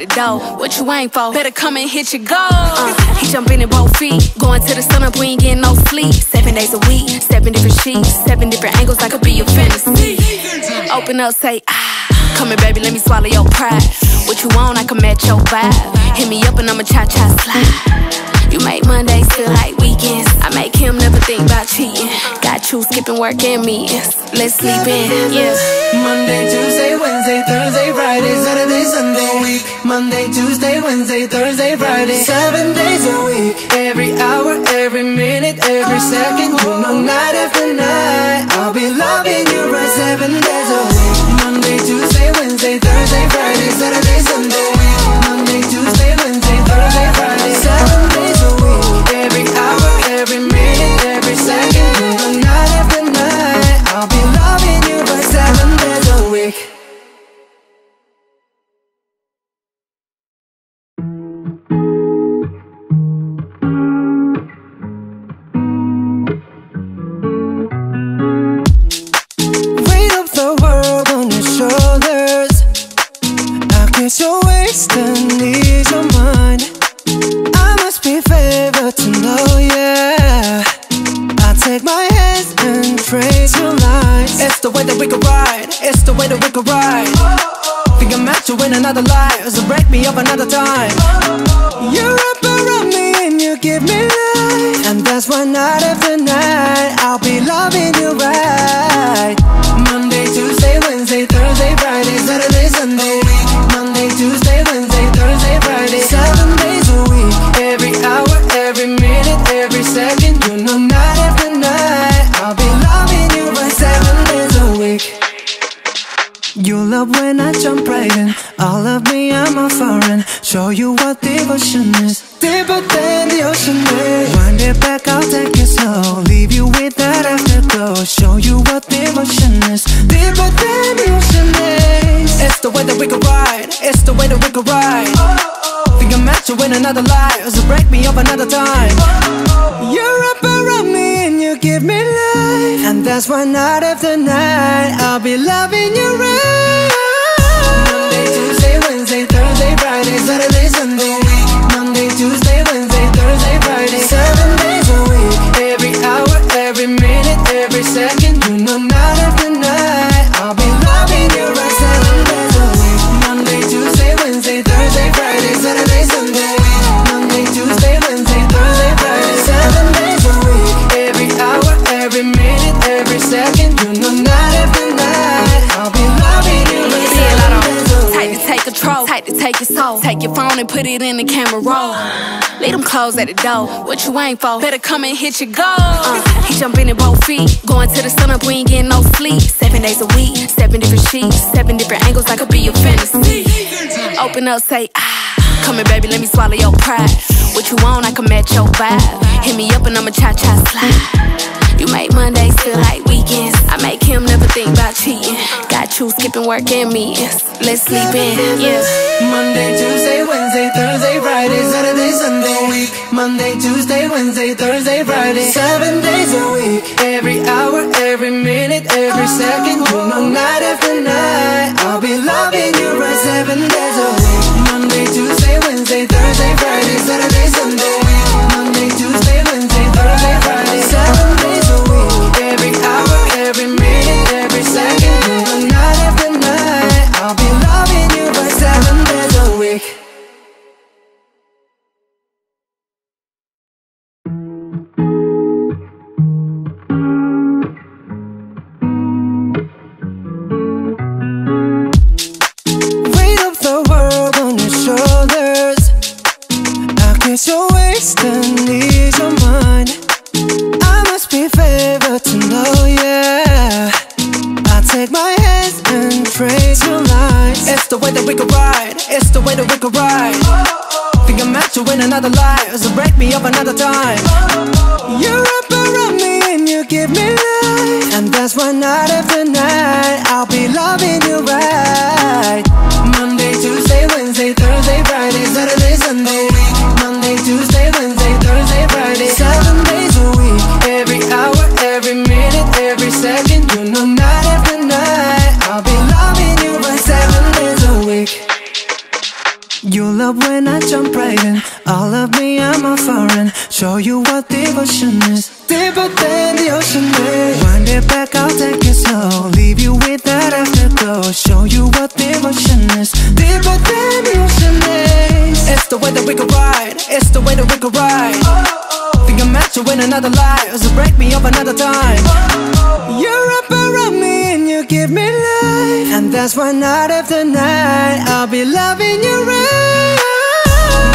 at the door. What you ain't for? Better come and hit your goal. Uh, he jumping in both feet. Going to the sun up, we ain't getting no sleep. Seven days a week, seven different sheets, seven different angles. I could be your fantasy. Open up, say ah. Come here, baby, let me swallow your pride. What you want, I can match your vibe. Hit me up and I'ma cha cha slide. You make Mondays feel like you skipping work and meetings. Let's sleep in, yeah. Monday, Tuesday, Wednesday, Thursday, Friday, Saturday, Sunday, week. Monday, Tuesday, Wednesday, Thursday, Friday, seven days a week. Every hour, every minute, every second, you know, night after night, I'll be loving you right seven days a week. Monday, Tuesday, Wednesday, Thursday, Friday, Saturday, Sunday. your soul. Take your phone and put it in the camera roll. Leave them clothes at the door. What you ain't for? Better come and hit your goal. Uh, he jumping in both feet. Going to the sun up, we ain't getting no sleep. Seven days a week, seven different sheets, seven different angles. I could be your fantasy. Open up, say ah. Come here, baby, let me swallow your pride. What you want, I can match your vibe. Hit me up and I'ma cha cha slide. You make Mondays feel like weekends. I make him never think about cheating. Got you skipping work and meetings. Let's sleep in, yeah. Monday, Tuesday, Wednesday, Thursday, Friday, Saturday, Sunday, week. Monday, Tuesday, Wednesday, Thursday, Friday, seven days a week. Every hour, every minute, every second, you know, night after night. I'll be loving you right seven days a week. Monday, Tuesday, Wednesday, Thursday, Friday, Saturday, Sunday, another life, so break me up another time. You wrap around me and you give me life, and that's why night after night I'll be loving you right. Love when I jump right in. All of me, I'm a foreign. Show you what devotion is. Deeper than the ocean is. Wind it back, I'll take it slow. Leave you with that afterglow. Show you what devotion is. Deeper than the ocean is. It's the way that we could ride. It's the way that we could ride. Think I'm meant to win another life, so break me up another time. You're up around me you give me life, and that's why night after night I'll be loving you right.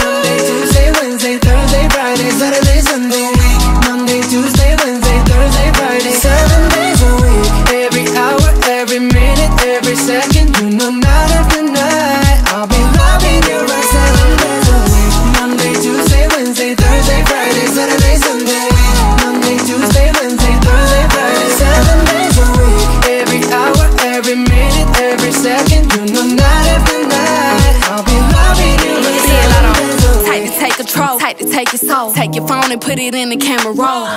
Monday, Tuesday, Wednesday, Thursday, Friday, Saturday, Sunday. Monday, Tuesday, Wednesday, Thursday, Friday, seven days put it in the camera roll.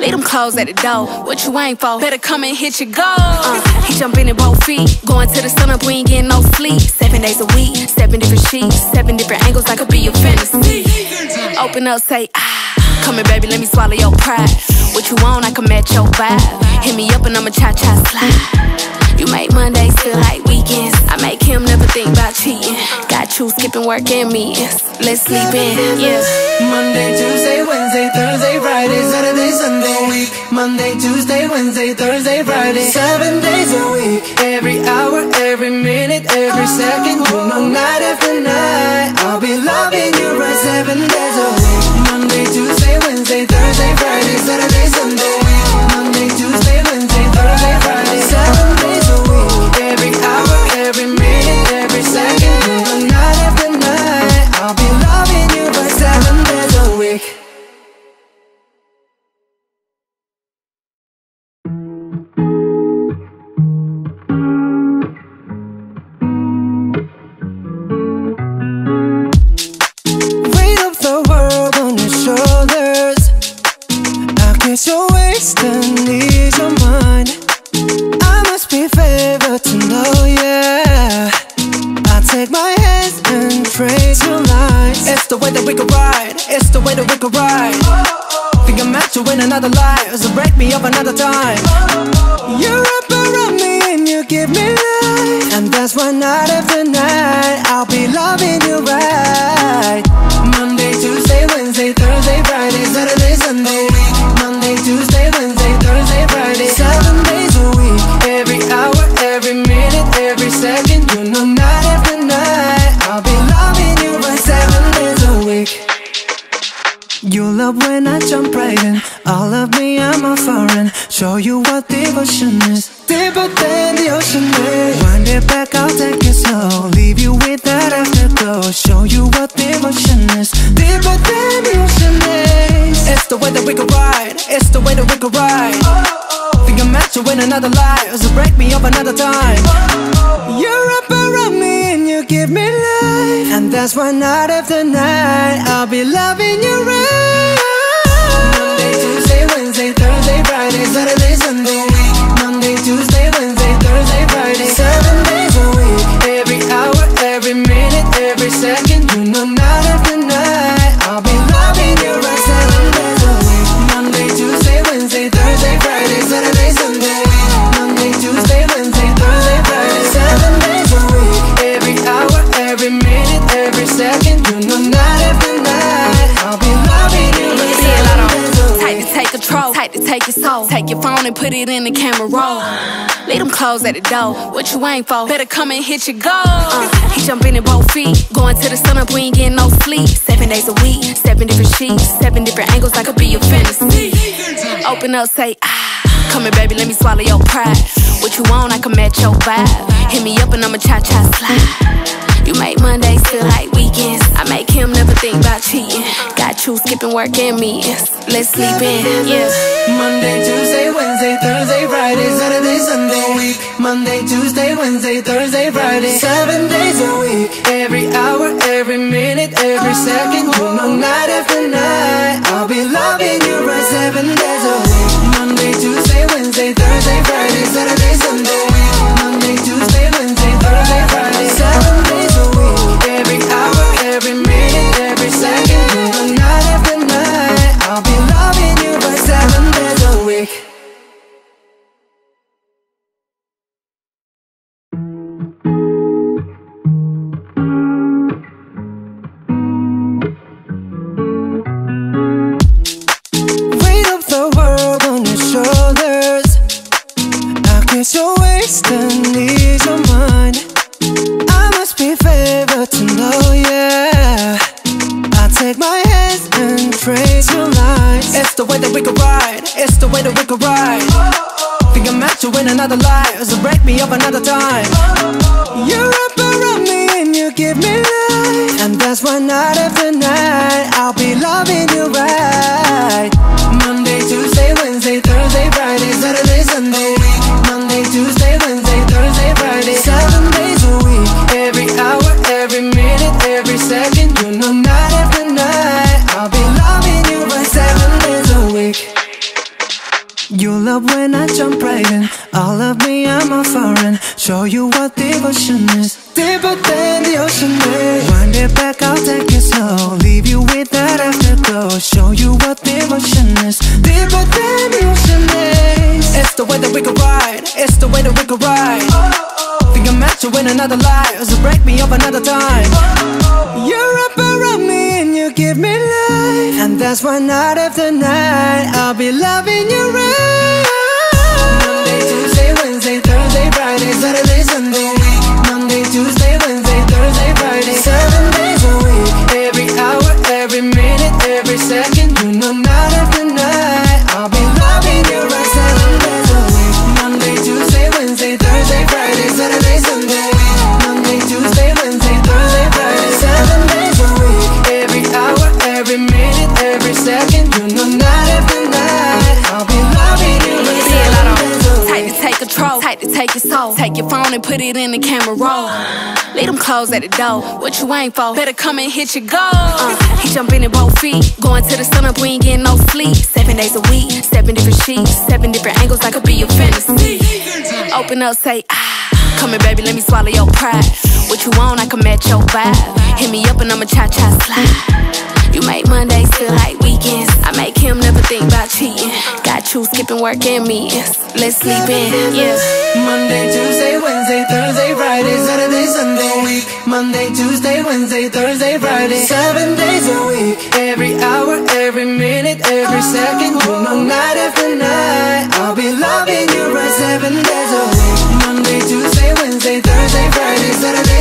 Leave them clothes at the door. What you ain't for? Better come and hit your goal. Uh, he jumping in both feet. Going to the sun up, we ain't getting no sleep. Seven days a week, seven different sheets, seven different angles. I could be your fantasy. Open up, say ah. Come here, baby, let me swallow your pride. What you want, I can match your vibe. Hit me up and I'ma cha cha slide. You make Mondays feel like weekends. I make him never think about cheating. Got you skipping work and meetings. Let's sleep in, yeah. Monday, Tuesday, Wednesday, Thursday, Friday, Saturday, Sunday, week. Monday, Tuesday, Wednesday, Thursday, Friday, seven days a week. Every hour, every minute, every second, oh. you know, night after night. I'll be loving you right seven days wasting mind. I must be favored to know, yeah. I take my hands and lines. It's the way that we could ride. It's the way that we could ride. Oh, oh, oh. Think I'm meant to win another life, so break me up another time. You clothes at the door. What you ain't for? Better come and hit your goal. Uh, he jumping in both feet. Going to the sun up, we ain't getting no sleep. Seven days a week, seven different sheets, seven different angles. I could be your fantasy. Open up, say ah. Come here, baby, let me swallow your pride. What you want, I can match your vibe. Hit me up and I'ma cha cha slide. You make Mondays feel like weekends. I make him never think about cheating. You skipping work and meetings. Let's sleep in, yeah. Monday, Tuesday, Wednesday, Thursday, Friday, Saturday, Sunday week. Monday, Tuesday, Wednesday, Thursday, Friday, seven days a week. Every hour, every minute, every second, you know, night after night. I'll be loving you right seven days a week. Monday, Tuesday, Wednesday, Thursday, Friday, Saturday, clothes at the door. What you ain't for? Better come and hit your goal. Uh, he jumping in both feet. Going to the sun up, we ain't getting no sleep. Seven days a week, seven different sheets, seven different angles. I could be your fantasy. Open up, say ah. Come here, baby, let me swallow your pride. What you want, I can match your vibe. Hit me up and I'ma cha cha slide. You make Mondays feel like weekends. I make him never think about cheating. Got you skipping work and meetings. Let's sleep in, yeah. Monday, Tuesday, Wednesday, Thursday, Friday, Saturday, Sunday week. Monday, Tuesday, Wednesday, Thursday, Friday, seven days a week. Every hour, every minute, every second, you know, night after night. I'll be loving you right seven days a week. Monday, Tuesday, Wednesday, Thursday, Friday, Saturday,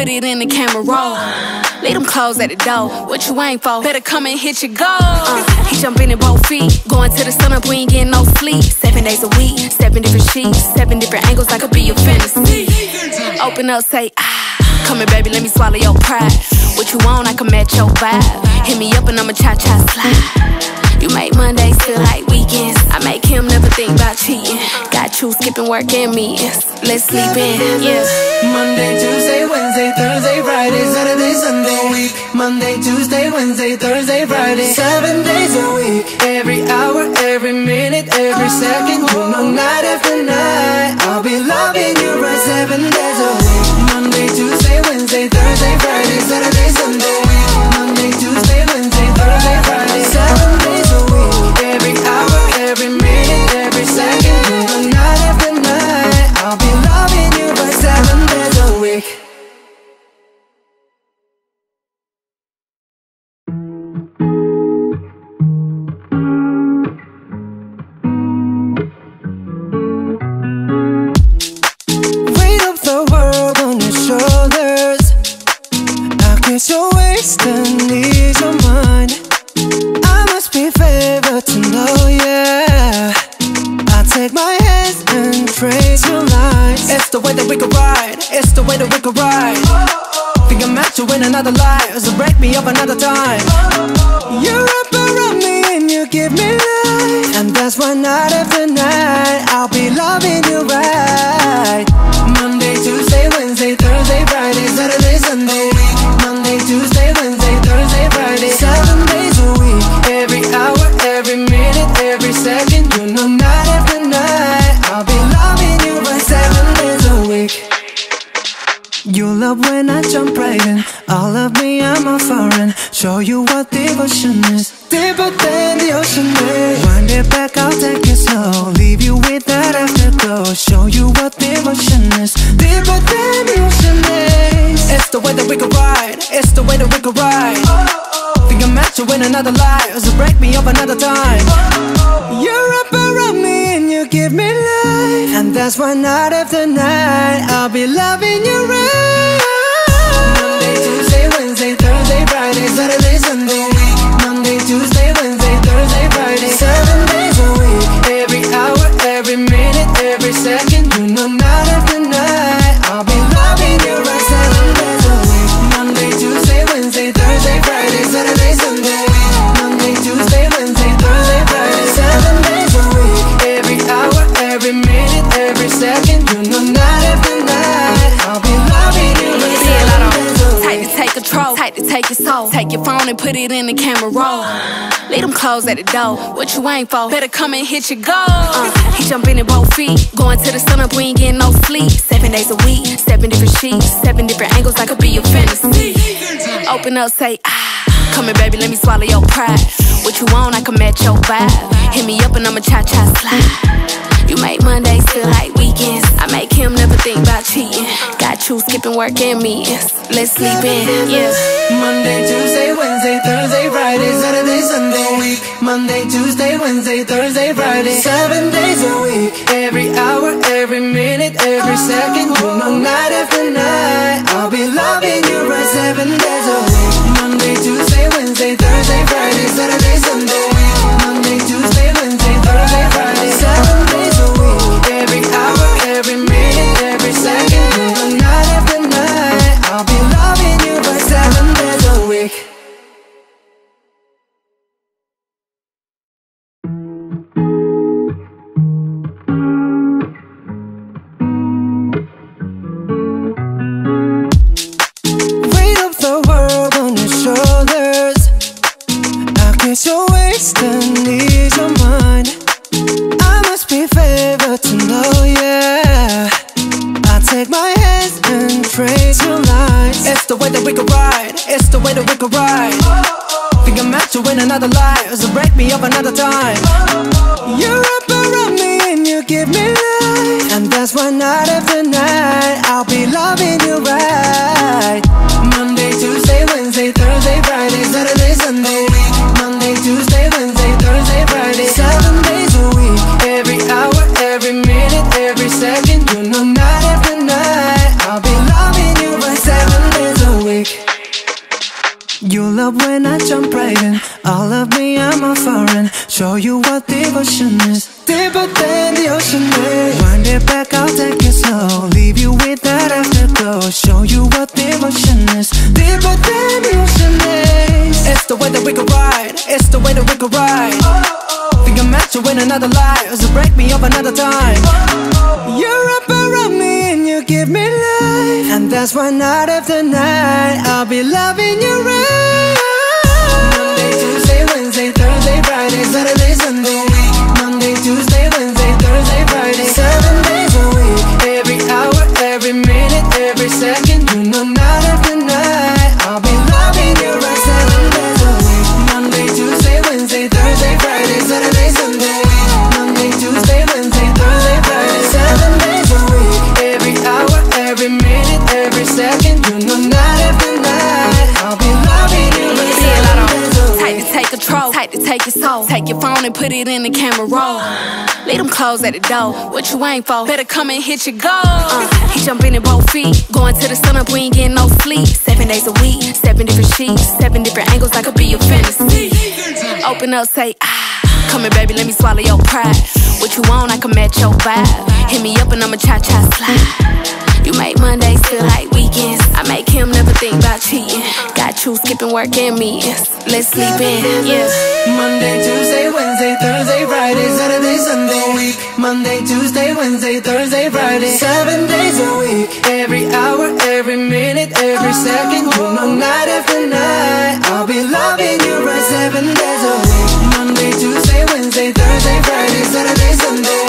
put it in the camera roll. Leave them clothes at the door. What you ain't for? Better come and hit your goal. Uh, he jumping in both feet. Going to the sun up, we ain't getting no sleep. Seven days a week, seven different sheets, seven different angles. I could be your fantasy. Open up, say ah. Come here, baby, let me swallow your pride. What you want, I can match your vibe. Hit me up and I'ma cha cha slide. You make Mondays feel like weekends. I make him never think about cheating. Got you skipping work and meetings. Let's sleep in, yeah. Monday, Tuesday, Wednesday, Thursday, Friday, Saturday, Sunday. week. Monday, Tuesday, Wednesday, Thursday, Friday. Seven days a week Every hour, every minute, every second, oh. you know Night after night I'll be loving you right Seven days way that we can ride. Think I'm meant to win another life, so break me up another time. You wrap around me and you give me life And that's why night after night when I jump right in. All of me, I'm a foreign. Show you what devotion is. Deeper than the ocean is. Wind it back, I'll take it slow. Leave you with that afterglow. Show you what devotion is. Deeper than the ocean is. It's the way that we can ride. It's the way that we can ride. Think I'm meant to win another life, so break me up another time. You wrap around me and you give me that's why night after night I'll be loving you right Monday, Tuesday, Wednesday, Thursday, Friday, Saturday, Sunday. Take your soul. Take your phone and put it in the camera roll. Leave them clothes at the door. What you ain't for? Better come and hit your goal. Uh, he jumping in both feet. Going to the sun up, we ain't getting no sleep. Seven days a week, seven different sheets, seven different angles. I could be your fantasy. Open up, say ah. Come here, baby, let me swallow your pride. What you want, I can match your vibe. Hit me up and I'ma cha cha slide. You make Mondays feel like weekends. I make him never think about cheating. Got you skipping work and meetings. Let's sleep in, yeah. Monday, Tuesday, Wednesday, Thursday, Friday, Saturday, Sunday, week. Monday, Tuesday, Wednesday, Thursday, Friday, seven days a week. Every hour, every minute, every second, you know, night after night. I'll be loving you right seven days a week. Monday, Tuesday, Wednesday, Thursday, Friday, Saturday, You're wasting ease your mind. I must be favored to know, yeah. I take my hands and trace your lines. It's the way that we could ride. It's the way that we could ride. Think I'm meant to win another life, so break me up another time. You wrap around me and you give me life. And that's why night after night I'll be loving you right. Devotion is. Deeper than the ocean is. Wind it back, I'll take it slow. Leave you with that afterglow. Show you what devotion is. Deeper than the ocean is. It's the way that we could ride. It's the way that we could ride. Think I'm meant to win another life, so break me up another time. oh, You wrap around me and you give me life. And that's why night after night I'll be loving you right. Monday, Tuesday, Wednesday, Thursday, Friday, Saturday, Sunday. Put it in the camera roll. Leave them clothes at the door. What you ain't for? Better come and hit your goal. Uh, he jumping in both feet. Going to the sun up, we ain't getting no sleep. Seven days a week, seven different sheets, seven different angles. I could be your fantasy. Open up, say ah. Come here, baby, let me swallow your pride. What you want, I can match your vibe. Hit me up and I'ma cha cha slide. You make Mondays feel like weekends. I make him never think about cheating. Got you skipping work and meetings. Let's sleep in, yeah. Monday, Tuesday, Wednesday, Thursday, Friday, Saturday, Sunday, week. Monday, Tuesday, Wednesday, Thursday, Friday, Seven days a week. every hour, every minute, every second, you know, night after night. I'll be loving you right seven days a week. Monday, Tuesday, Wednesday, Thursday, Friday, Saturday, Sunday,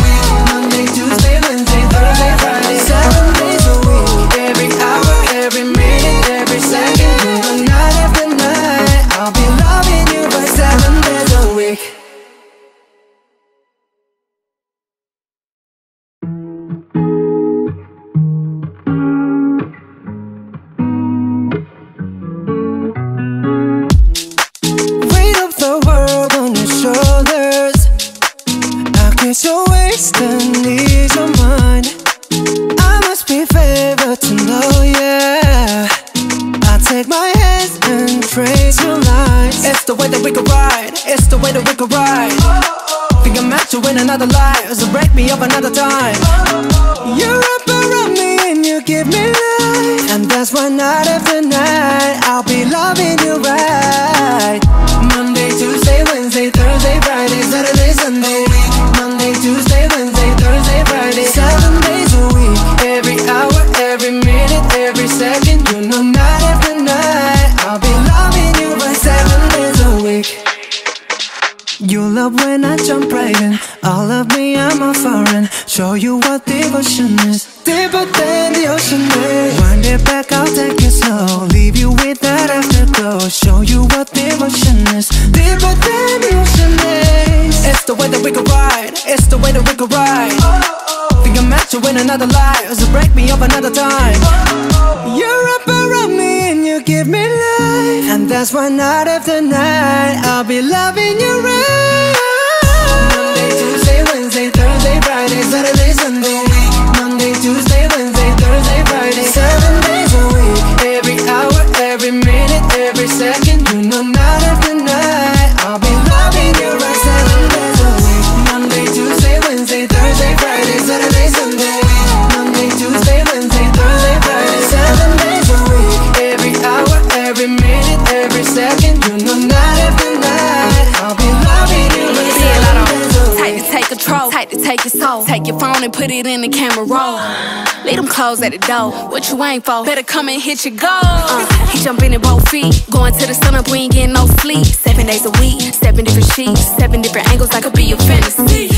at the door. What you ain't for? Better come and hit your goal. Uh, he jumping in both feet. Going to the sun up, we ain't getting no sleep. Seven days a week, seven different sheets, seven different angles. I could be your fantasy.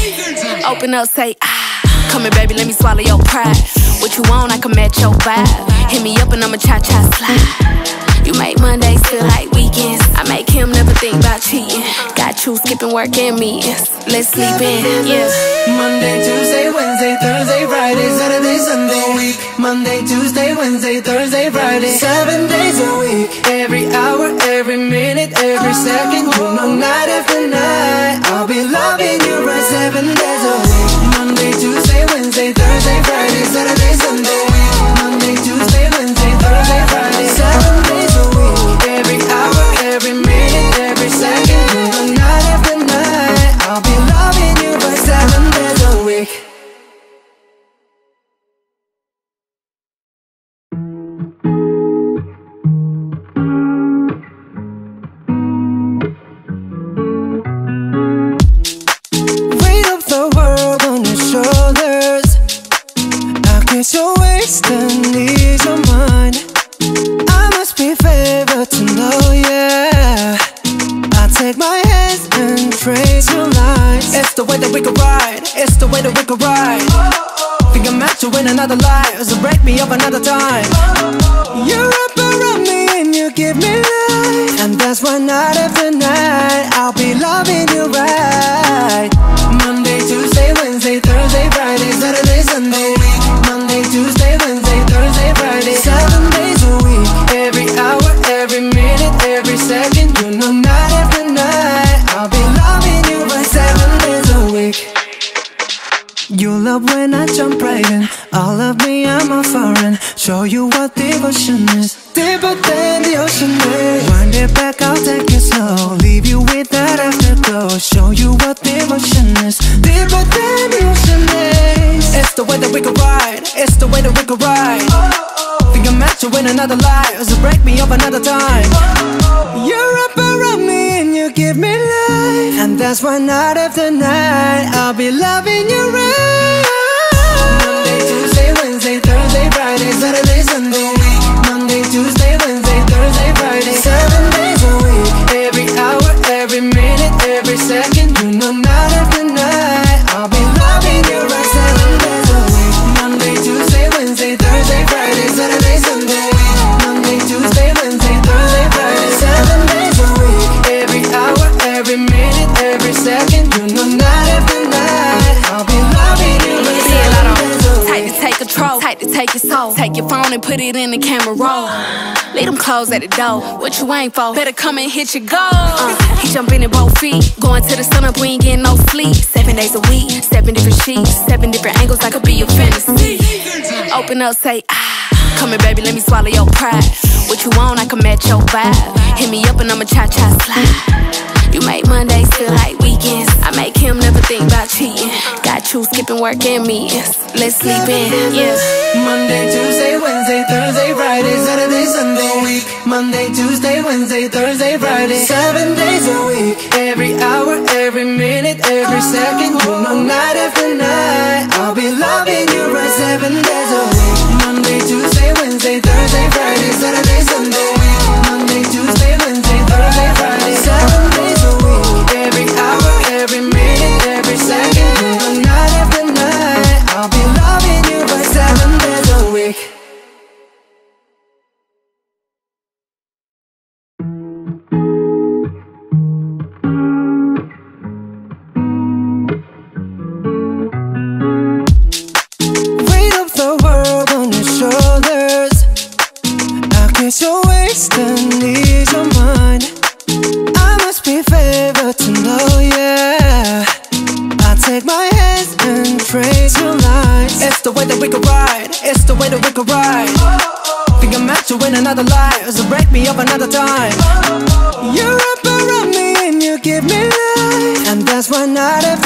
Open up, say ah. Come here, baby, let me swallow your pride. What you want, I can match your vibe. Hit me up and I'ma cha cha slide. You make Mondays feel like weekends. I make him never think about cheating. Got you skipping work and meetings. Let's sleep in, yeah. Monday, Tuesday, Wednesday, Thursday, Friday, Saturday, Sunday week. Monday, Tuesday, Wednesday, Thursday, Friday, seven days a week. Every hour, every minute, every second, you know, night after night. I'll be loving you right seven days a week. Monday, Tuesday, Wednesday, Thursday, Friday, Saturday, Sunday Win another life. So break me up another time. You're up around me and you give me life. And that's why night after night I'll be loving you right. Monday, Tuesday, Wednesday, Thursday, Friday, Saturday, Sunday. Monday, Tuesday, Wednesday, Thursday, Friday. Seven days a week Every hour, every minute, every second. You know night after night I'll be loving you seven days a week. You love when I jump right in All of me, I'm a foreign. Show you what devotion is. Deeper than the ocean is. Wind it back, I'll take it slow. Leave you with that afterglow. Show you what devotion is. Deeper than the ocean is. It's the way that we can ride. It's the way that we can ride. Think I'm meant to win another life. So break me up another time. You're up around me and you give me life. And that's why night after night I'll be loving you right Friday, Saturday, Sunday Monday, Tuesday, Wednesday, Thursday, Friday. Seven put it in the camera roll. Leave them clothes at the door. What you ain't for? Better come and hit your goal. Uh, he jumping in both feet. Going to the sun up, we ain't getting no sleep. Seven days a week, seven different sheets, seven different angles. I could be your fantasy. Open up, say ah. Come here, baby, let me swallow your pride. What you want, I can match your vibe. Hit me up and I'ma cha cha slide. You make Mondays feel like weekends. I make him never think about cheating. Got you skipping work and meetings. Let's sleep in, yeah. Monday, Tuesday, Wednesday, Thursday, Friday, Saturday, Sunday week. Monday, Tuesday, Wednesday, Thursday, Friday, seven days a week. Every hour, every minute, every second, oh. you know, night after night. I'll be loving you right seven days me up another time. You're up around me and you give me life, and that's why night after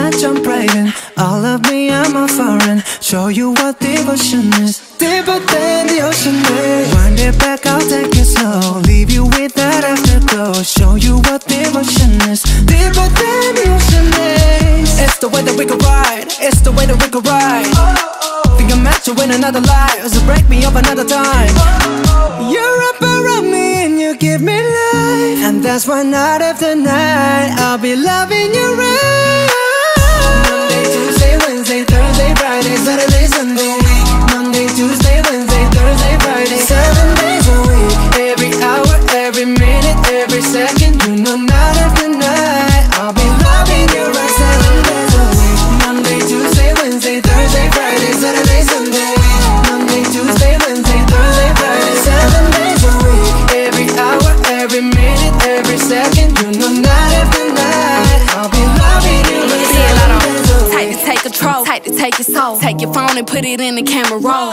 I jump right in. All of me, I'm a foreign. Show you what devotion is. Deeper than the ocean is. Wind it back, I'll take it slow. Leave you with that afterglow. Show you what devotion is. Deeper than the ocean is. It's the way that we could ride. It's the way that we could ride. Think I'm meant to win another life. So break me up another time. You're up around me and you give me life. And that's why night after night I'll be loving you right. Tuesday, Wednesday, Thursday, Friday, Saturday, Sunday. Soul. Take your phone and put it in the camera roll.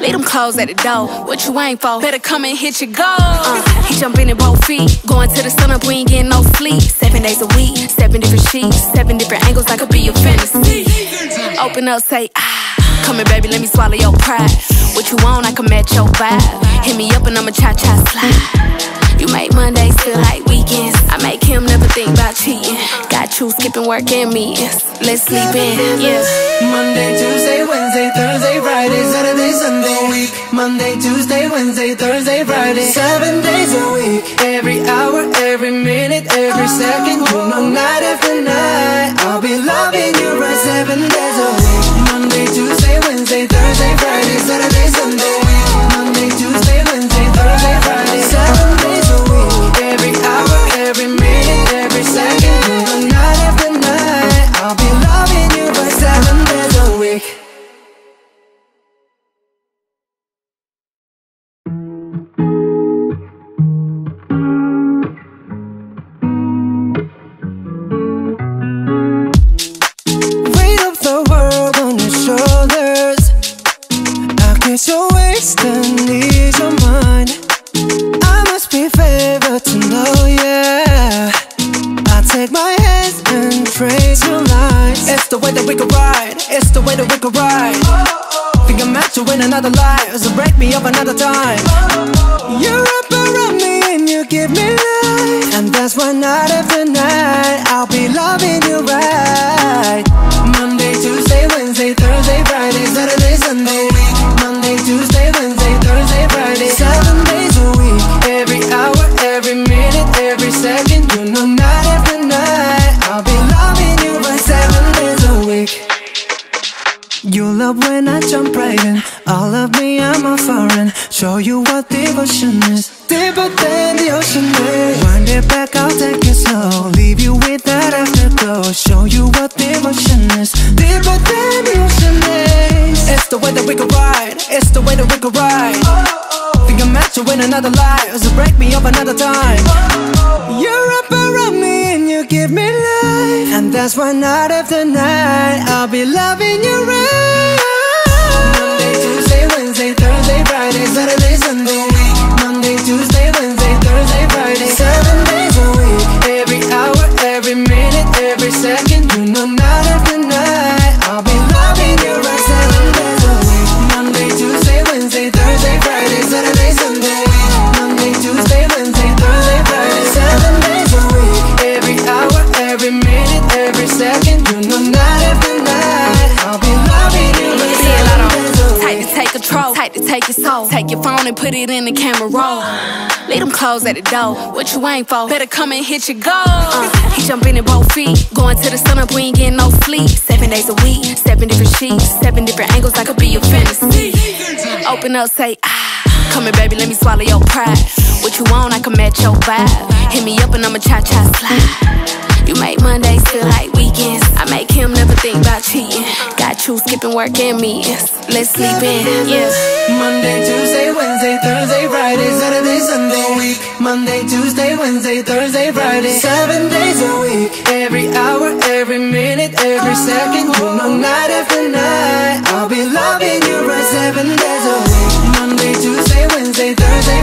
Leave them clothes at the door. What you ain't for? Better come and hit your goal. Uh, he jumping in both feet. Going to the sun up, we ain't getting no sleep. Seven days a week, seven different sheets, seven different angles. I could be your fantasy. Open up, say ah. Come here, baby, let me swallow your pride. What you want, I can match your vibe. Hit me up and I'ma cha cha slide. You make Mondays feel like weekends. I make him never think about cheating. Got you skipping work and meetings. Let's sleep in, yeah. Monday, Tuesday, Wednesday, Thursday, Friday, Saturday, Sunday. Week. Monday, Tuesday, Wednesday, Thursday, Friday. Seven days a week. Every hour, every minute, every second. You know, night after night. I'll be loving you right seven days a week. Monday, Tuesday, Wednesday, Thursday, Friday, Saturday, Sunday. That we could ride. It's the way that we could ride. Think I'm meant to win another life, so break me up another time. You're up around me and you give me life, and that's why night after night Love when I jump right in. All of me, I'm a foreign. Show you what devotion is. Deeper than the ocean is. Wind it back, I'll take it slow. Leave you with that afterglow. Show you what devotion is. Deeper than the ocean is. It's the way that we could ride. It's the way that we could ride. Oh. Think I'm meant to win another life, so break me up another time. oh, You're up around me and you give me life, and that's why night after night I'll be loving you right. Your phone and put it in the camera roll. Leave them clothes at the door. What you ain't for? Better come and hit your goal. Uh, he jumping in both feet. Going to the sun up, we ain't getting no sleep. Seven days a week, seven different sheets, seven different angles. I could be your fantasy. Open up, say ah. Come here, baby, let me swallow your pride. What you want, I can match your vibe. Hit me up and I'ma cha cha slide. You make Mondays feel like weekends. I make him never think about cheating. Got you skipping work and meetings. Let's sleep in, yeah. Monday, Tuesday, Wednesday, Thursday, Friday, Saturday, Sunday, week. Monday, Tuesday, Wednesday, Thursday, Friday, seven days a week. Every hour, every minute, every second, you know, night after night. I'll be loving you right seven days a week. Monday, Tuesday, Wednesday, Thursday,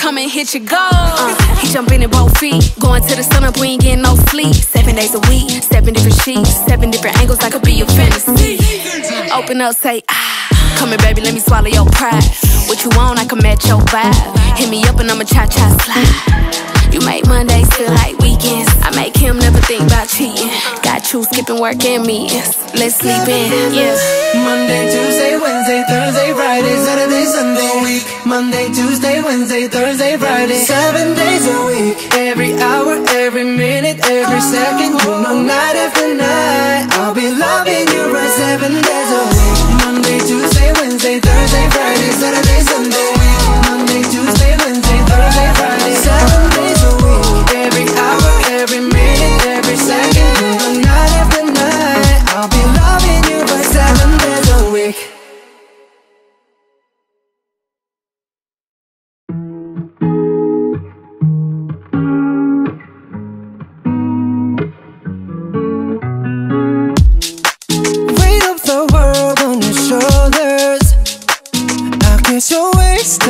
come and hit your goal. Both feet. Going to the sun up, we ain't getting no sleep. Seven days a week, seven different sheets, seven different angles. That could be your fantasy. Open up, say ah. Come here, baby, let me swallow your pride. What you want, I can match your vibe. Hit me up and I'ma cha cha slide. You make Mondays feel like weekends. I make him never think about cheating. Got you skipping work and meetings. Let's sleep in, yeah. Monday, Tuesday, Wednesday, Thursday, Friday, Saturday, Sunday, week. Monday, Tuesday, Wednesday, Thursday, Friday, seven days a week. Every hour, every minute, every second, you know, night after night.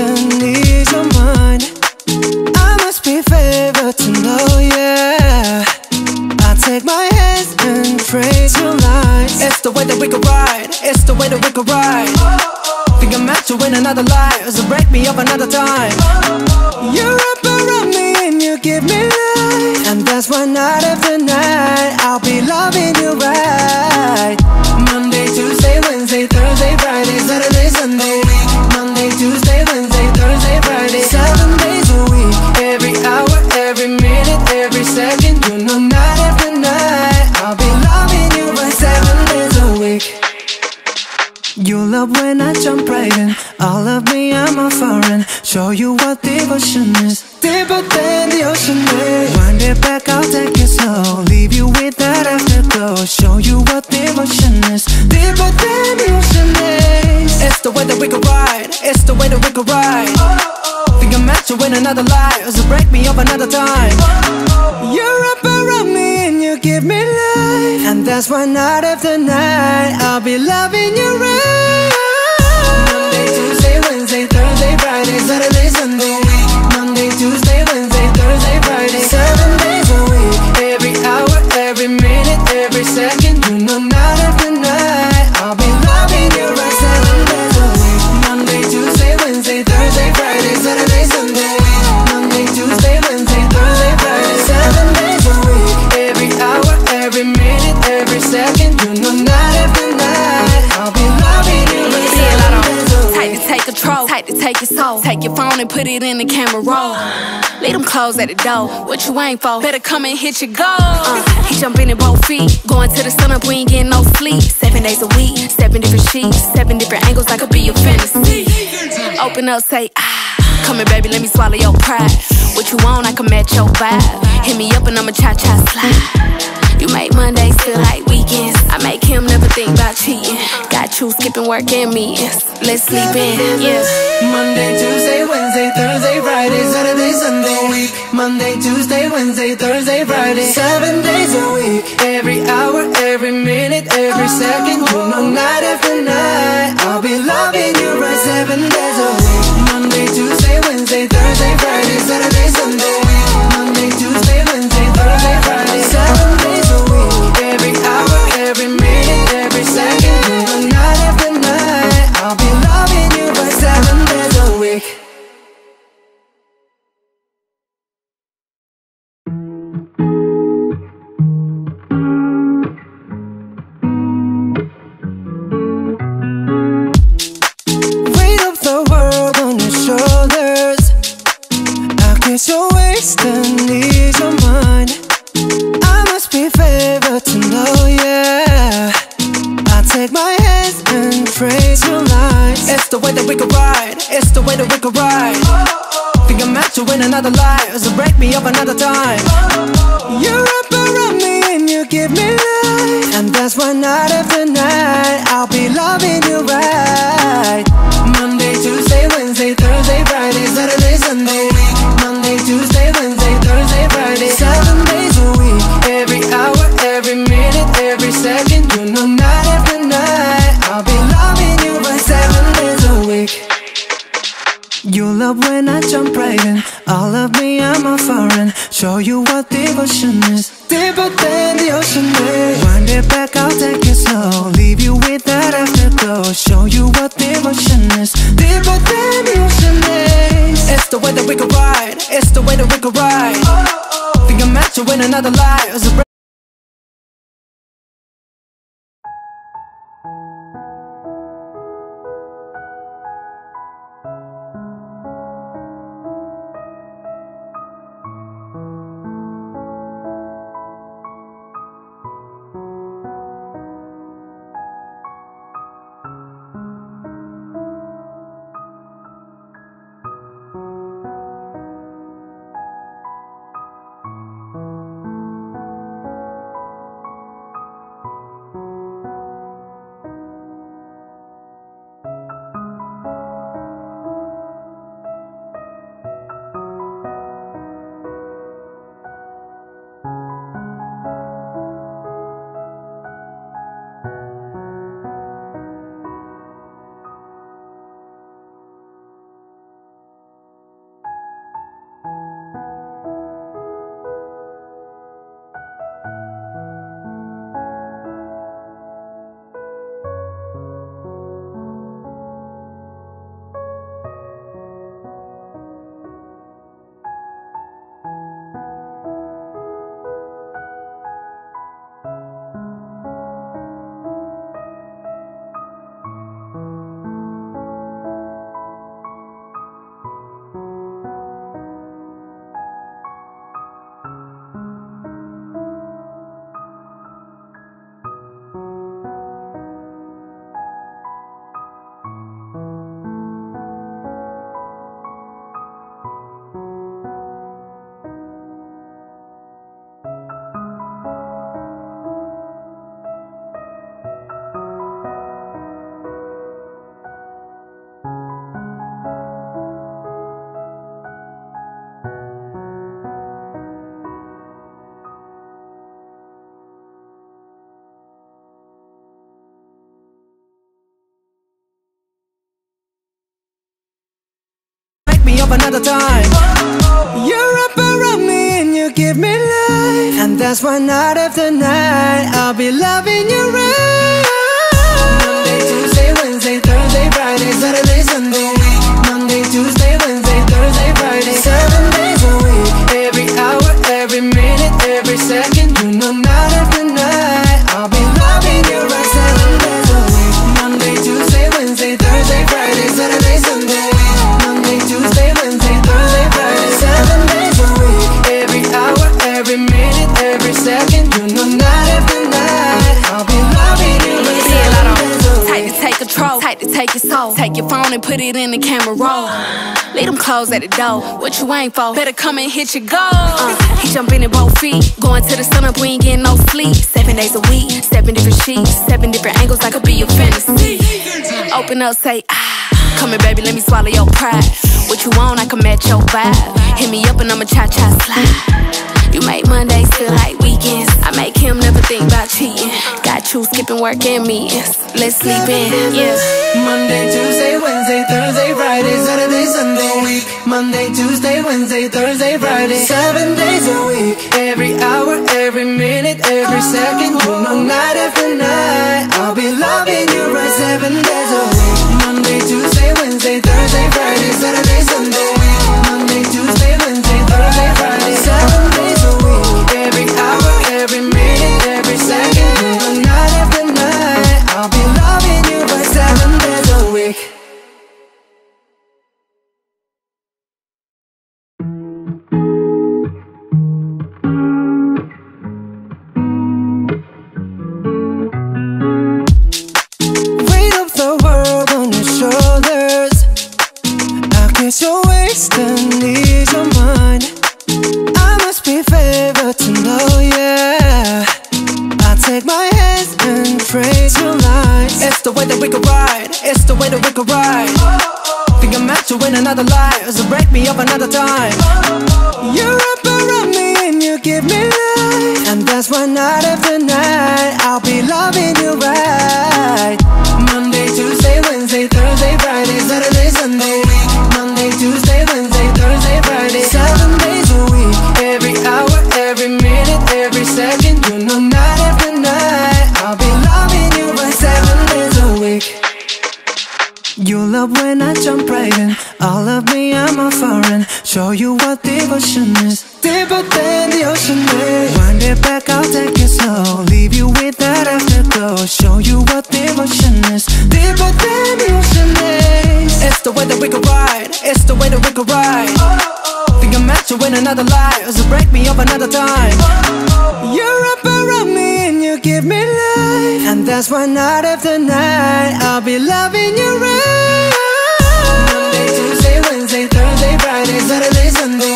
Wasting ease your mind. I must be favored to know, yeah. I take my hands and trace your lines. It's the way that we could ride. It's the way that we could ride. Think I'm meant to win another life, so break me up another time. You're up around me and you give me life, and that's why night after night I'll be loving you right. Monday, Tuesday, Wednesday, Thursday, Friday, Saturday, Sunday. Love when I jump right in. All of me, I'm a foreign. Show you what devotion is. Deeper than the ocean is. Wind it back, I'll take it slow. Leave you with that afterglow. Show you what devotion is. Deeper than the ocean is. It's the way that we can ride. It's the way that we can ride. Think I'm meant to win another life, so break me up another time. You're up around me and you give me life, and that's why night after night I'll be loving you right. Clothes at the door. What you ain't for? Better come and hit your goal. Uh, he jumping in both feet. Going to the sun up, we ain't getting no sleep. Seven days a week, seven different sheets, seven different angles. I could be your fantasy. Open up, say ah. Come here, baby, let me swallow your pride. What you want, I can match your vibe. Hit me up and I'ma cha cha slide. You make Mondays feel like weekends. I make him never think about cheating. Got you skipping work and meetings. Let's sleep in, yeah. Monday, Tuesday, Wednesday, Thursday, Friday, Saturday, Sunday. Week. Monday, Tuesday, Wednesday, Thursday, Friday. Seven days a week. Every hour, every minute, every oh. second. You know, night after night, I'll be loving you right seven days a week. Monday, Tuesday, Wednesday, Thursday, Friday, Saturday, Sunday. The way that we could ride. It's the way that we could ride. Think I'm meant to win another life, so break me up another time. You're up around me and you give me life, and that's why night after night jump right in. All of me, I'm a foreign. Show you what devotion is. Deeper than the ocean is. Wind it back, I'll take it slow. Leave you with that afterglow. Show you what devotion is. Deeper than the ocean is. It's the way that we could ride. It's the way that we could ride. Think I'm meant to win another life. Of another time. You're up around me and you give me life. And that's why night after night, I'll be loving you right. Monday, Tuesday, Wednesday, Thursday, Friday, Saturday, to take your soul. Take your phone and put it in the camera roll. Leave them clothes at the door. What you ain't for? Better come and hit your goal. Uh, he jumping in both feet. Going to the sun up, we ain't getting no sleep. Seven days a week, seven different sheets, seven different angles. I could be your fantasy. Open up, say ah. Come here, baby, let me swallow your pride. What you want, I can match your vibe. Hit me up and I'ma cha cha slide. You make Mondays feel like weekends. I make him never think about cheating. Got you skipping work and meetings. Let's sleep in, yeah. Monday, Tuesday, Wednesday, Thursday, Friday, Saturday, Sunday. Week. Monday, Tuesday, Wednesday, Thursday, Friday. Seven days a week. Every hour, every minute, every oh, second. You know, night after night, I'll be loving you right seven days a week. Monday, Tuesday, Wednesday, Thursday, Friday, Saturday, Sunday. Guess you're wasting ease your mind. I must be favored to know, yeah. I take my hands and trace your lines. It's the way that we could ride. It's the way that we could ride. Think I'm meant to win another life, so break me up another time. You're up around me and you give me life, and that's why night after night I'll be loving you right. Monday, Tuesday, Wednesday, Thursday, Friday, Saturday, Sunday. Love when I jump right in. All of me, I'm a foreign. Show you what devotion is. Deeper than the ocean is. Wind it back, I'll take it slow. Leave you with that afterglow. Show you what devotion is. Deeper than the ocean is. It's the way that we could ride. It's the way that we could ride. Think I'm meant to win another life, so break me up another time. You're up around me and you give me life, and that's why night after night I'll be loving you right. Thursday, Friday,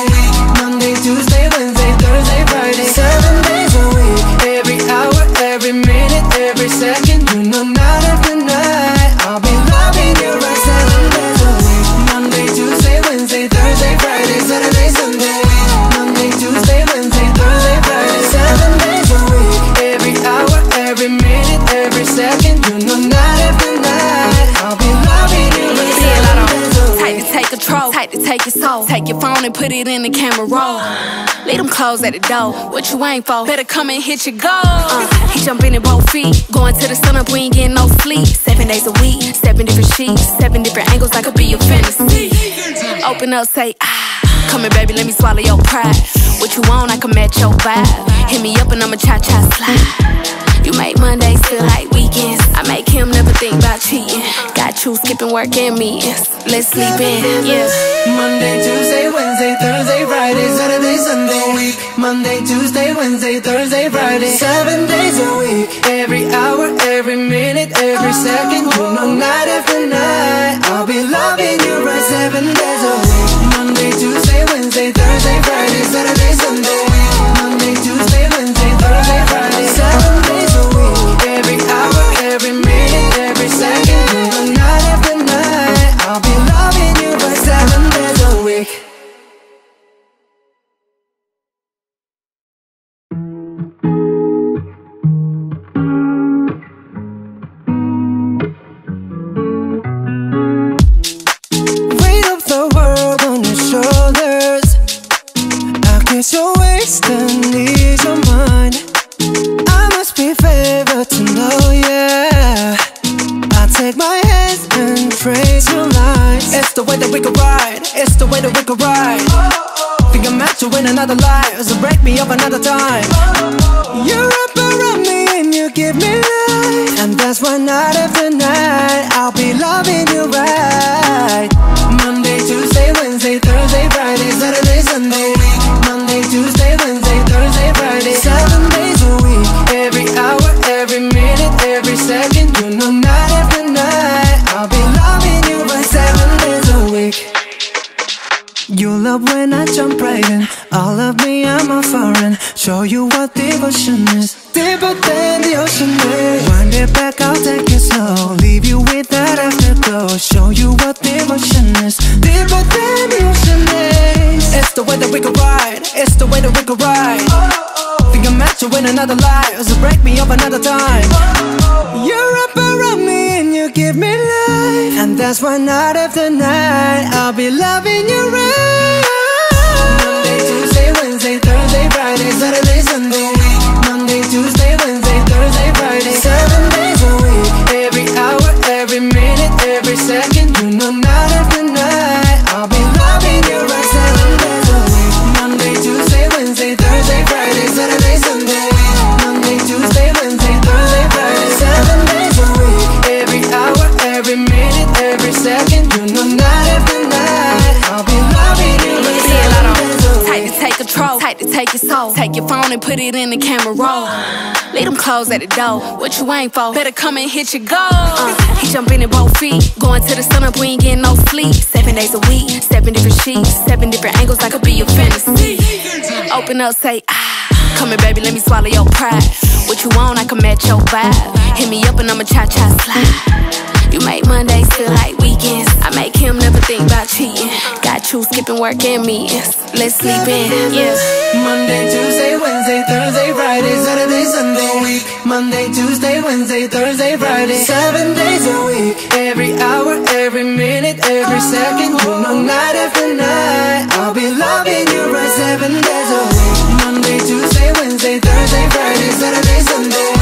your phone and put it in the camera roll. Leave them clothes at the door. What you ain't for? Better come and hit your goal. Uh, he jumping in both feet. Going to the sun up, we ain't getting no sleep. Seven days a week, seven different sheets, seven different angles. I could be your fantasy. Open up, say ah. Come here, baby, let me swallow your pride. What you want, I can match your vibe. Hit me up and I'ma cha cha slide. You make Mondays feel like weekends. I make him never think about cheating. Got you skipping work and meetings. Let's sleep in, yeah. Monday, Tuesday, Wednesday, Thursday, Friday, Saturday, Sunday. Week. Monday, Tuesday, Wednesday, Thursday, Friday. Seven days a week. Every hour, every minute, every second. You know, night after night, I'll be loving you right seven days a week. Monday, Tuesday, Wednesday, Thursday, Friday, the door. What you ain't for? Better come and hit your goal. Uh, he jumping in both feet. Going to the sun up, we ain't getting no sleep. Seven days a week, seven different sheets, seven different angles. I could be your fantasy. Open up, say ah. Come here, baby, let me swallow your pride. What you want, I can match your vibe. Hit me up and I'ma cha cha slide. You make Mondays feel like weekends. I think about cheating. Got you skipping work and meetings. Let's sleep in, Yes. Monday, Tuesday, Wednesday, Thursday, Friday, Saturday, Sunday, week. Monday, Tuesday, Wednesday, Thursday, Friday, seven days a week. Every hour, every minute, every second, you know, night after night. I'll be loving you right seven days a week. Monday, Tuesday, Wednesday, Thursday, Friday, Saturday, Sunday.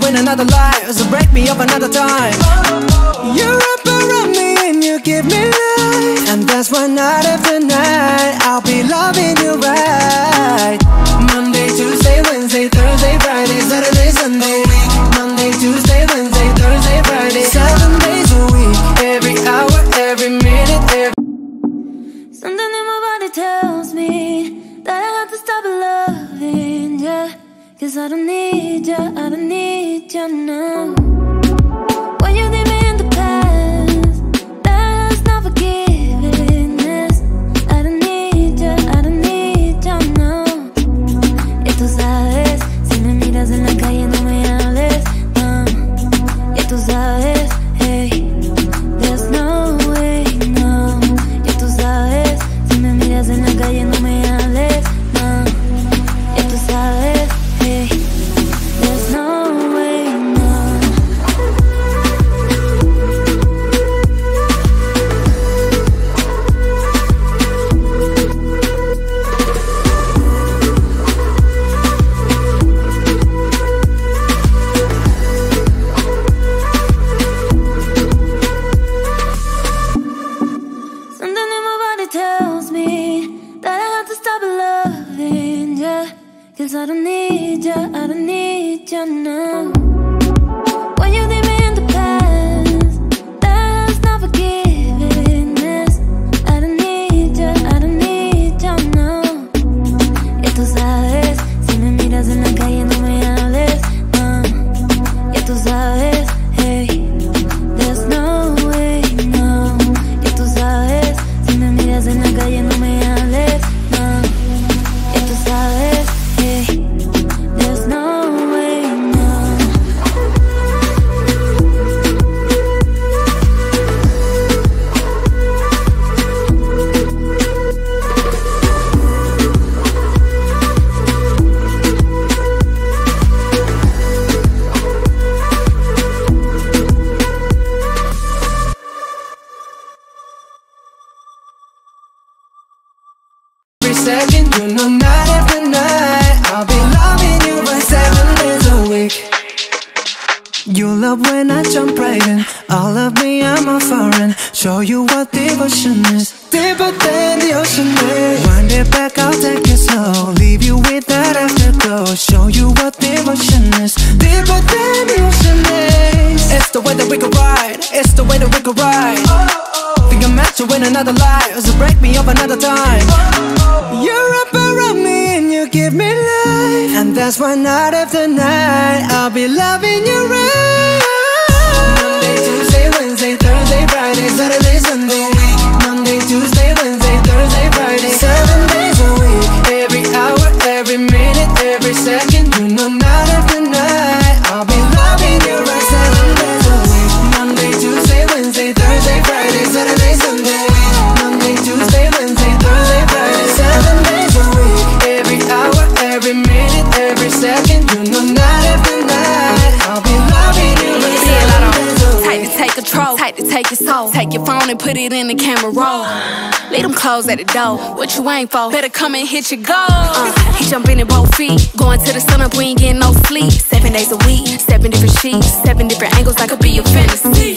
to win another life So break me up another time. You wrap around me and you give me life And that's why night roll. Leave them clothes at the door. What you ain't for? Better come and hit your goal. Uh, he jumping in both feet. Going to the sun up, we ain't getting no sleep. Seven days a week, seven different sheets, seven different angles. I could be your fantasy.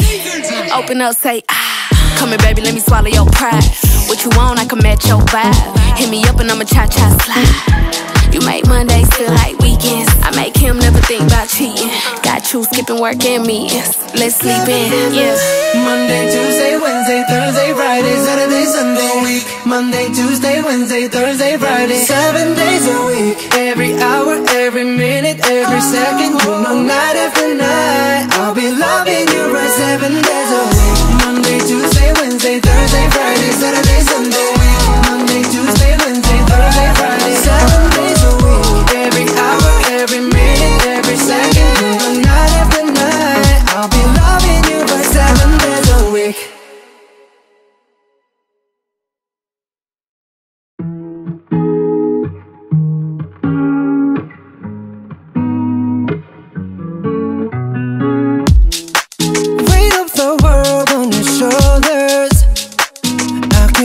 Open up, say ah. Come here, baby, let me swallow your pride. What you want, I can match your vibe. Hit me up and I'ma cha cha slide. You make Mondays feel like weekends. I make him never think about cheating. Got you skipping work and meetings. Let's sleep in, yeah. Monday, Tuesday, Wednesday, Thursday, Friday, Saturday, Sunday. Week. Monday, Tuesday, Wednesday, Thursday, Friday. Seven days a week. Every hour, every minute, every second. You know, night after night, I'll be loving you right seven days a week. Monday, Tuesday, Wednesday, Thursday, Friday, Saturday,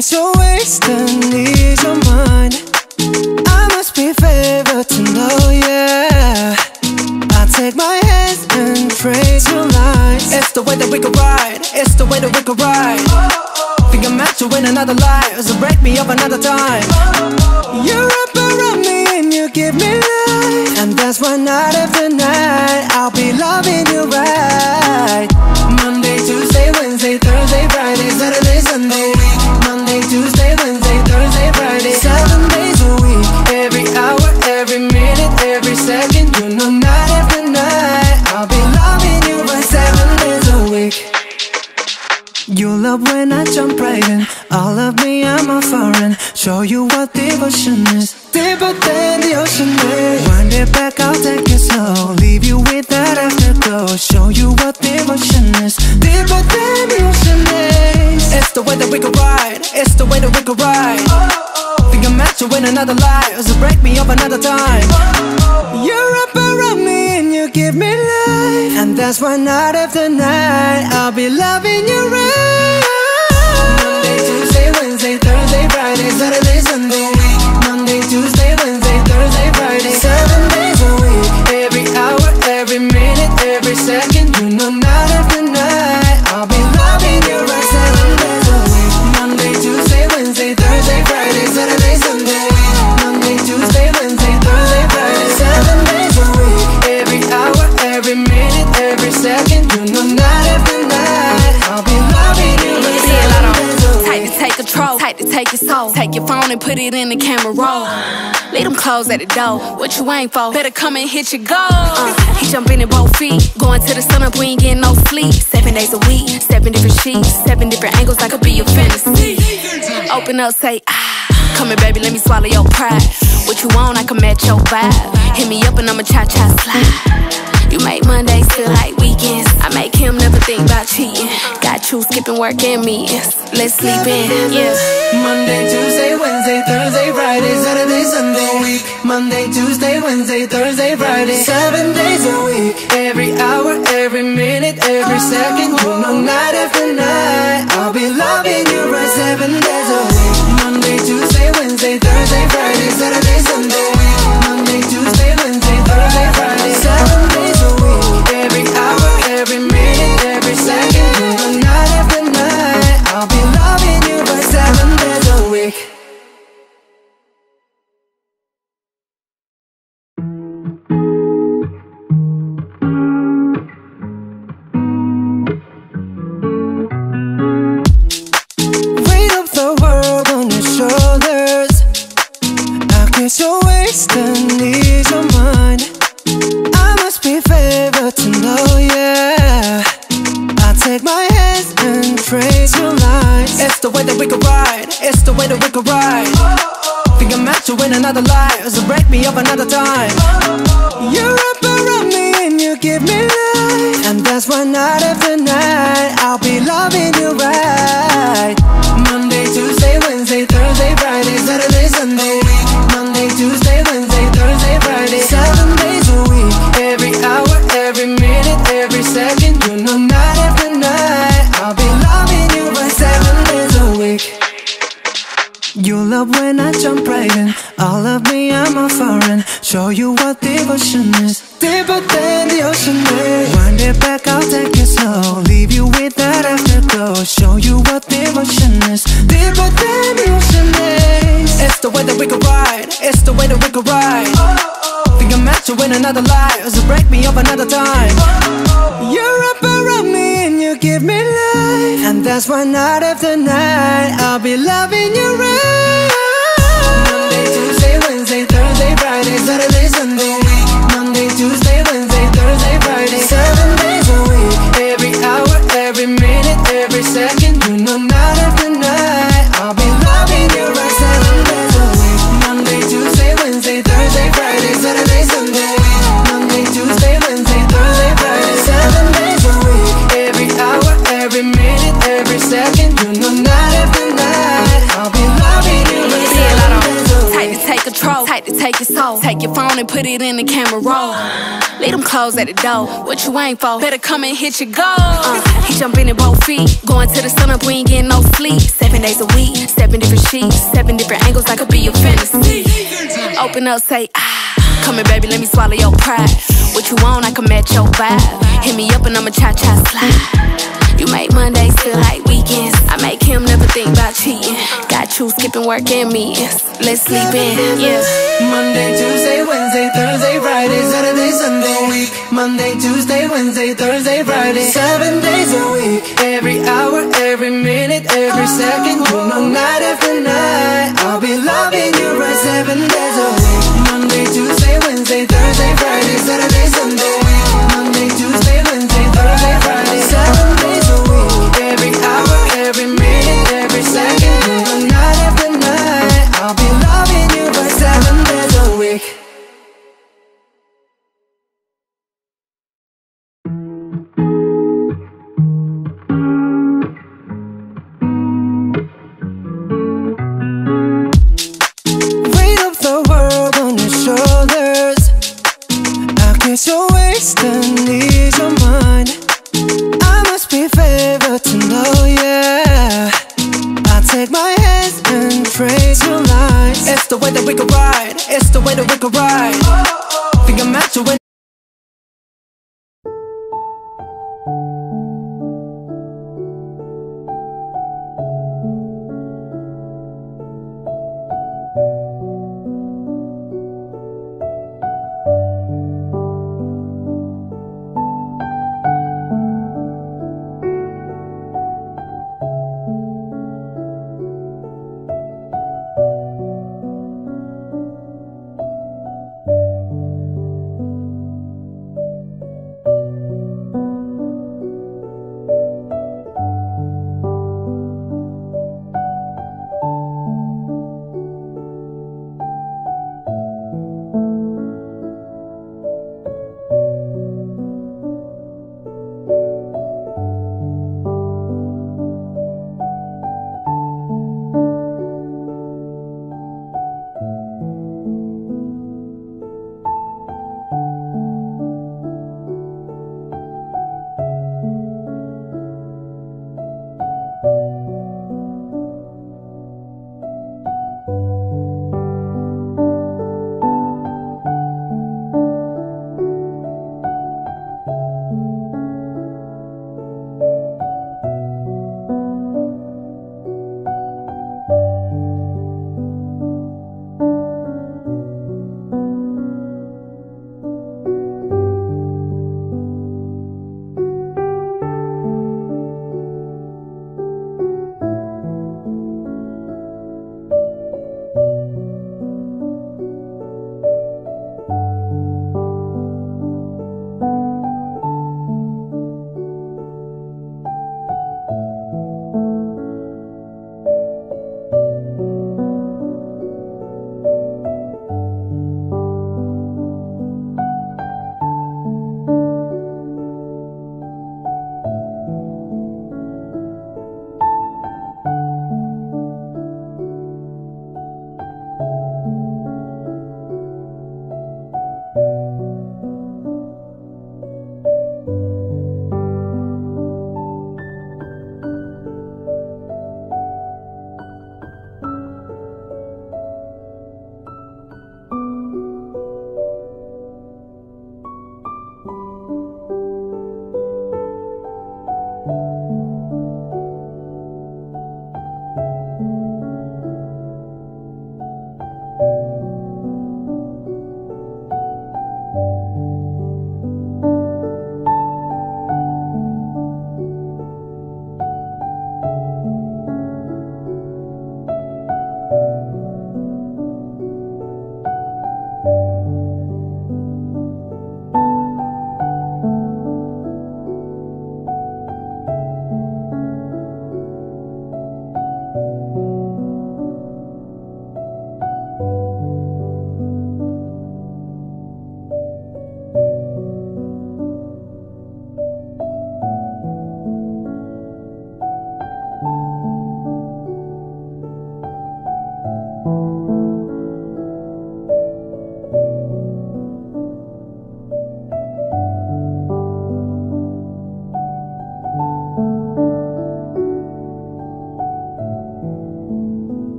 guess you're wasting ease your mind. I must be favored to know, yeah. I take my hands and trace your lines. It's the way that we can ride. It's the way that we can ride. Think I'm meant to win another life, so break me up another time. You're up around me and you give me life, and that's why night after night I'll be loving you right. Love when I jump right in. All of me, I'm a foreign. Show you what devotion is. Deeper than the ocean is. Wind it back, I'll take it slow. Leave you with that afterglow. Show you what devotion is. Deeper than the ocean is. It's the way that we can ride. It's the way that we can ride. Think I'm meant to win another life, so break me up another time. You're up around me and you give me life. And that's why night after night I'll be loving you right. Monday, Tuesday, Wednesday, Thursday, Friday, Saturday, Sunday. Phone and put it in the camera roll. Leave them clothes at the door. What you ain't for? Better come and hit your goal. Uh, he jumping in both feet. Going to the sun up, we ain't getting no sleep. Seven days a week, seven different sheets, seven different angles. I could be your fantasy. Open up, say ah. Come here, baby, let me swallow your pride. What you want, I can match your vibe. Hit me up and I'ma cha cha slide. You make Mondays feel like weekends. I make him never think about cheating. Got you skipping work and meetings. Let's sleep in, yeah. Monday, Tuesday, Wednesday, Thursday, Friday, Saturday, Sunday. Week. Monday, Tuesday, Wednesday, Thursday, Friday. Seven days a week. Every hour, every minute, every second. You know, night after night, I'll be loving you right seven days a week. Monday, Tuesday, Wednesday, Thursday, Friday, Saturday, Win another life, so break me up another time. You wrap around me and you give me life, and that's why night after night I'll be loving you right. Foreign. Show you what devotion is. Deeper than the ocean is. Wind it back, I'll take it slow. Leave you with that afterglow. Show you what devotion is. Deeper than the ocean is. It's the way that we could ride. It's the way that we could ride. Think I'm meant to win another life, so break me up another time. You're up around me and you give me life, and that's why night after night I'll be loving you right. Monday, Thursday, Friday, Saturday, Sunday. And put it in the camera roll. Leave them clothes at the door. What you ain't for? Better come and hit your goal. Uh, he jumping in both feet. Going to the sun up, we ain't getting no sleep. Seven days a week, seven different sheets, seven different angles. I could be your fantasy. Open up, say ah. Come here, baby, let me swallow your pride. What you want, I can match your vibe. Hit me up and I'ma cha cha slide. You make Mondays feel like weekends. I make him never think about cheating. Got you skipping work and meetings. Let's sleep in, yeah. Monday, Tuesday, Wednesday, Thursday, Friday, Saturday, Sunday. Week. Monday, Tuesday, Wednesday, Thursday, Friday. Seven days a week. Every hour, every minute, every second. Oh. You know, night after night. I'll be loving you right seven days a week.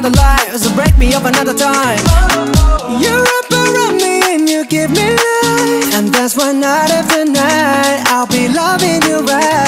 another life So break me up another time. You wrap around me and you give me life. And that's why night after night I'll be loving you right.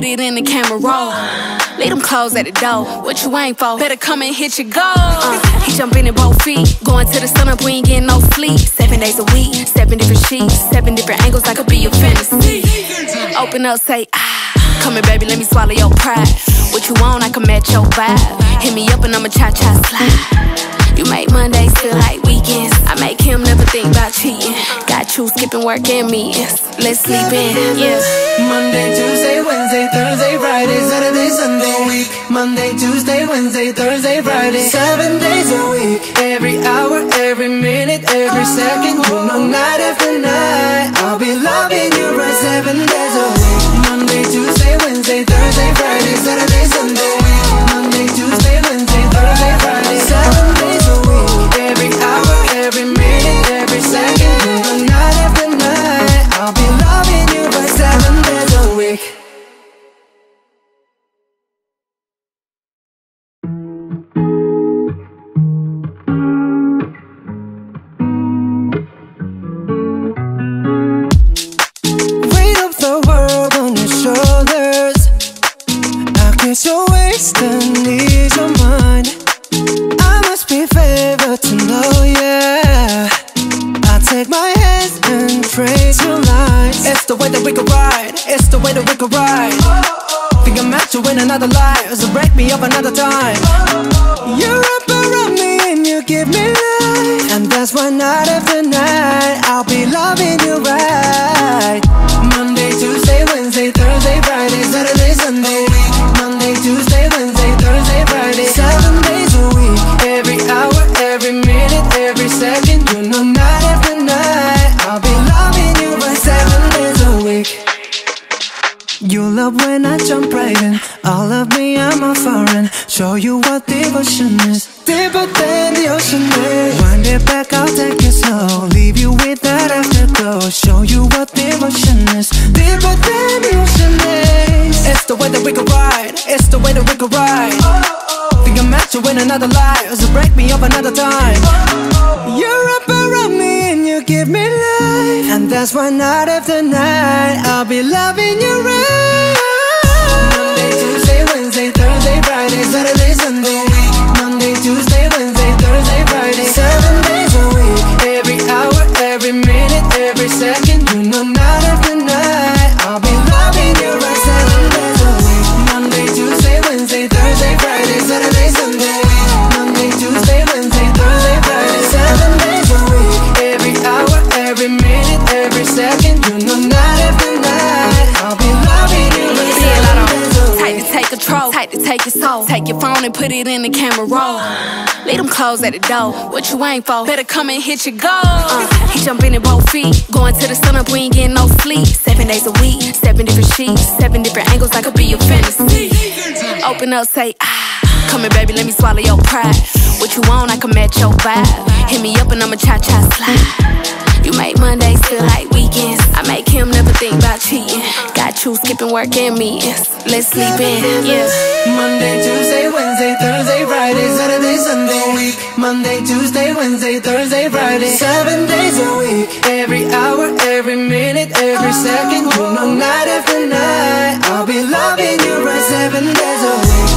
put it in the camera roll. Leave them clothes at the door. What you ain't for? Better come and hit your goal. Uh, he jumping in both feet. Going to the sun up, we ain't getting no sleep. Seven days a week, seven different sheets, seven different angles. I could be your fantasy. Open up, say ah. Come here, baby, let me swallow your pride. What you want, I can match your vibe. Hit me up and I'ma cha cha slide. You make Mondays feel like weekends. I make him never think about cheating. Got you skipping work and meetings. Let's sleep in, yeah. Monday, Tuesday, Wednesday, Thursday, Friday, Saturday, Sunday, week. Monday, Tuesday, Wednesday, Thursday, Friday, seven days a week. Every hour, every minute, every oh. second, you know, night after night. I'll be loving you right seven days a week. Monday, Tuesday, Wednesday, Thursday, Friday, Saturday, Sunday. Leave them clothes at the door. What you ain't for? Better come and hit your goal. Uh, he jumping in both feet. Going to the sun up, we ain't getting no sleep. Seven days a week, seven different sheets, seven different angles. I could be your fantasy. Open up, say ah. Come here, baby, let me swallow your pride. What you want, I can match your vibe. Hit me up and I'ma cha cha slide. You make Mondays feel like weekends. I make him never think about cheating. Got you skipping work and meetings. Let's sleep in, yeah. Monday, Tuesday, Wednesday, Thursday, Friday, Saturday, Sunday, week. Monday, Tuesday, Wednesday, Thursday, Friday, seven days a week. Every hour, every minute, every second, you night after night. I'll be loving you right seven days a week.